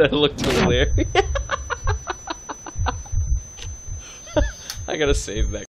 that looked hilarious. I gotta save that.